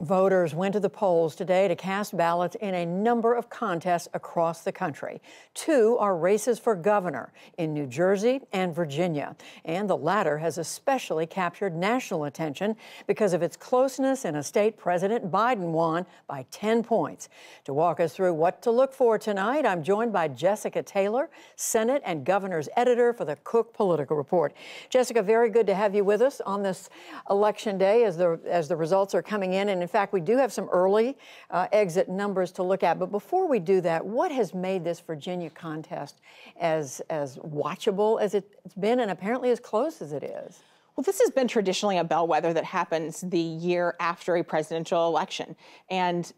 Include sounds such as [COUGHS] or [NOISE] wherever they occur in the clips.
Voters went to the polls today to cast ballots in a number of contests across the country. Two are races for governor in New Jersey and Virginia. And the latter has especially captured national attention because of its closeness in a state President Biden won by 10 points. To walk us through what to look for tonight, I'm joined by Jessica Taylor, Senate and Governor's editor for the Cook Political Report. Jessica, very good to have you with us on this election day as the as the results are coming in. And in fact, we do have some early uh, exit numbers to look at. But before we do that, what has made this Virginia contest as, as watchable as it's been and apparently as close as it is? Well, this has been traditionally a bellwether that happens the year after a presidential election. And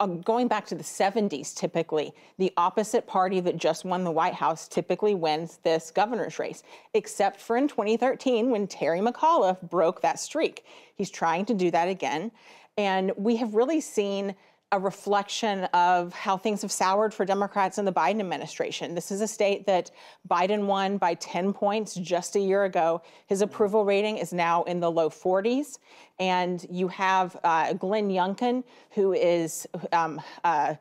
um, going back to the 70s, typically, the opposite party that just won the White House typically wins this governor's race, except for in 2013 when Terry McAuliffe broke that streak. He's trying to do that again. And we have really seen a reflection of how things have soured for Democrats in the Biden administration. This is a state that Biden won by 10 points just a year ago. His approval rating is now in the low 40s. And you have uh, Glenn Youngkin, who is um, uh,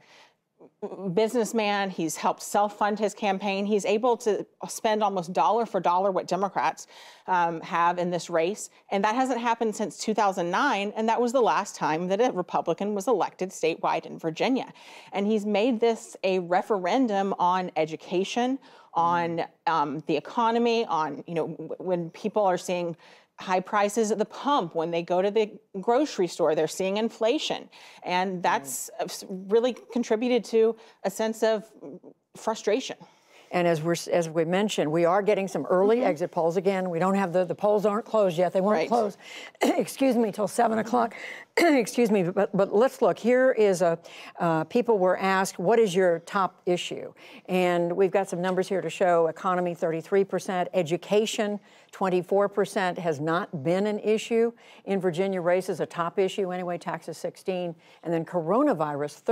businessman. He's helped self-fund his campaign. He's able to spend almost dollar for dollar what Democrats um, have in this race, and that hasn't happened since 2009. And that was the last time that a Republican was elected statewide in Virginia. And he's made this a referendum on education, on um, the economy, on you know when people are seeing high prices at the pump. When they go to the grocery store, they're seeing inflation. And that's mm. really contributed to a sense of frustration. And as we as we mentioned, we are getting some early mm-hmm. exit polls. Again, we don't have the the polls aren't closed yet. They won't right. close. [COUGHS] excuse me till seven o'clock. [COUGHS] excuse me. But but let's look. Here is a uh, people were asked what is your top issue, and we've got some numbers here to show. Economy, thirty three percent. Education, 24% has not been an issue in Virginia races, a top issue anyway, taxes 16, and then coronavirus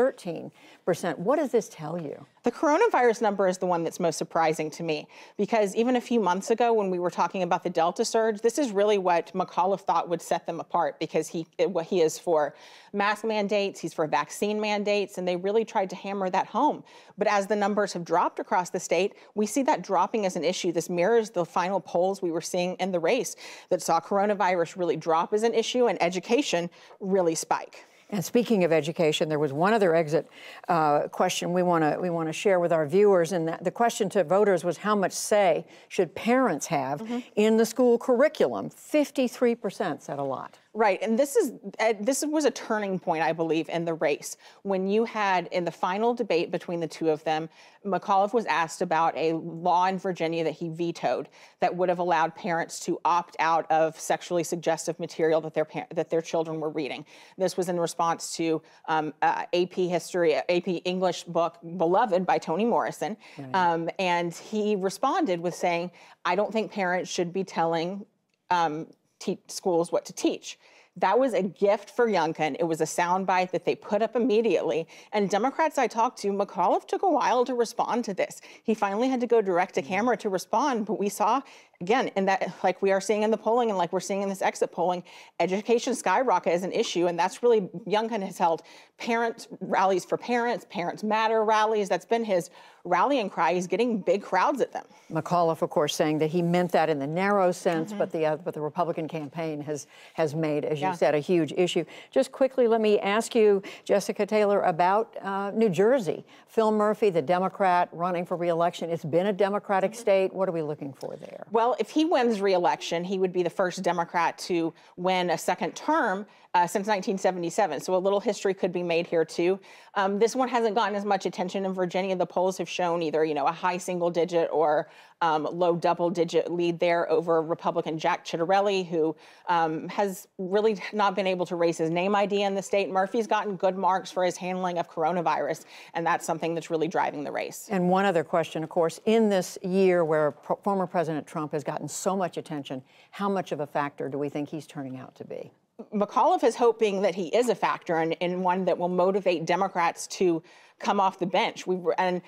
13%. What does this tell you? The coronavirus number is the one that's most surprising to me because even a few months ago when we were talking about the Delta surge, this is really what McAuliffe thought would set them apart because he what he is for mask mandates, he's for vaccine mandates, and they really tried to hammer that home. But as the numbers have dropped across the state, we see that dropping as an issue. This mirrors the final polls we were seeing in the race that saw coronavirus really drop as an issue and education really spike. And speaking of education, there was one other exit uh, question we want to we want to share with our viewers, and that, the question to voters was how much say should parents have mm -hmm. in the school curriculum? Fifty-three percent said a lot. Right, and this is uh, this was a turning point, I believe, in the race when you had in the final debate between the two of them, McAuliffe was asked about a law in Virginia that he vetoed that would have allowed parents to opt out of sexually suggestive material that their that their children were reading. This was in response to um, uh, AP history, AP English book "Beloved" by Toni Morrison, right. um, and he responded with saying, "I don't think parents should be telling." Um, teach schools what to teach. That was a gift for Youngkin. It was a soundbite that they put up immediately. And Democrats I talked to, McAuliffe took a while to respond to this. He finally had to go direct to mm. camera to respond, but we saw again, and that like we are seeing in the polling and like we're seeing in this exit polling, education skyrocket is an issue, and that's really Youngkin has held parent rallies for parents, parents matter rallies. That's been his rallying cry. He's getting big crowds at them. McAuliffe, of course, saying that he meant that in the narrow sense, mm -hmm. but the uh, but the Republican campaign has has made, as yeah. you said, a huge issue. Just quickly, let me ask you, Jessica Taylor, about uh, New Jersey. Phil Murphy, the Democrat running for reelection. It's been a Democratic mm -hmm. state. What are we looking for there? Well, well, if he wins re-election, he would be the first Democrat to win a second term uh, since 1977. So a little history could be made here too. Um, this one hasn't gotten as much attention in Virginia. The polls have shown either you know a high single digit or um, low double digit lead there over Republican Jack Ciattarelli, who um, has really not been able to raise his name ID in the state. Murphy's gotten good marks for his handling of coronavirus, and that's something that's really driving the race. And one other question, of course, in this year where former President Trump has gotten so much attention, how much of a factor do we think he's turning out to be? McAuliffe is hoping that he is a factor and, and one that will motivate Democrats to come off the bench. We and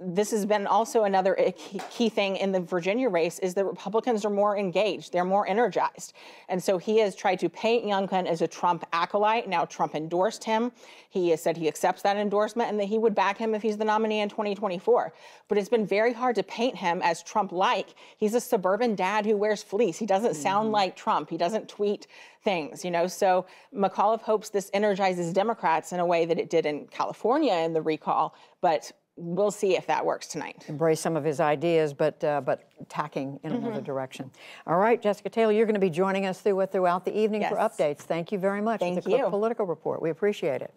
this has been also another uh, key key thing in the Virginia race is that Republicans are more engaged, they're more energized. And so he has tried to paint Youngkin as a Trump acolyte. Now Trump endorsed him. He has said he accepts that endorsement and that he would back him if he's the nominee in 2024. But it's been very hard to paint him as Trump-like. He's a suburban dad who wears fleece. He doesn't sound like Trump. He doesn't tweet things, you know. So McAuliffe hopes this energizes Democrats in a way that it did in California in the recall, but we'll see if that works tonight. Embrace some of his ideas, but uh, but tacking in another Mm-hmm. direction. All right, Jessica Taylor, you're going to be joining us through, throughout the evening for updates. Thank you very much. Thank the you. Political Report. We appreciate it.